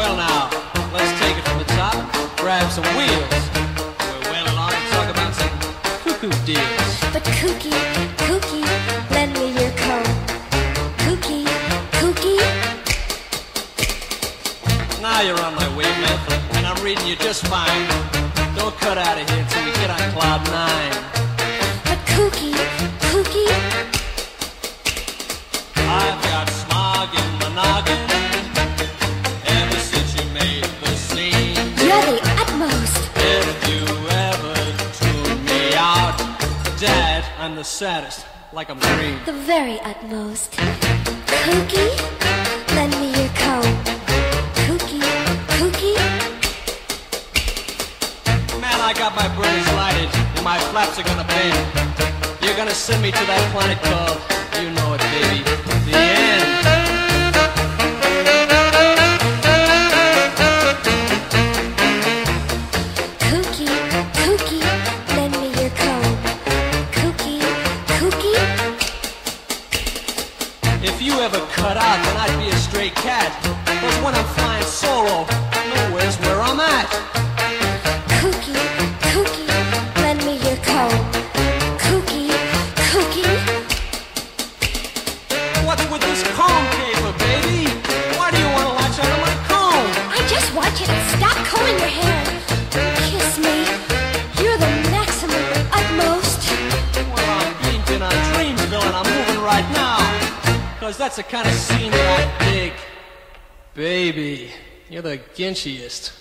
Well, now, let's take it from the top, grab some wheels. We're well along to talk about some cuckoo deals. But Kookie, Kookie, lend me your comb. Kookie, Kookie, Now you're on my wavelength, and I'm reading you just fine. Don't cut out of here till we get on cloud nine. but Kookie, Kookie, the saddest, like I'm green. The very utmost. Kookie, lend me your comb. Kookie, Kookie, Man, I got my burners lighted, and my flaps are gonna bend. You're gonna send me to that planet called, you know If you ever cut out, then I'd be a stray cat. But when I'm flying solo, nowhere's where I'm at. Kookie, Kookie, lend me your comb. Kookie, Kookie, What's with this comb caper, Cause that's the kind of scene that I dig. Baby, you're the ginchiest.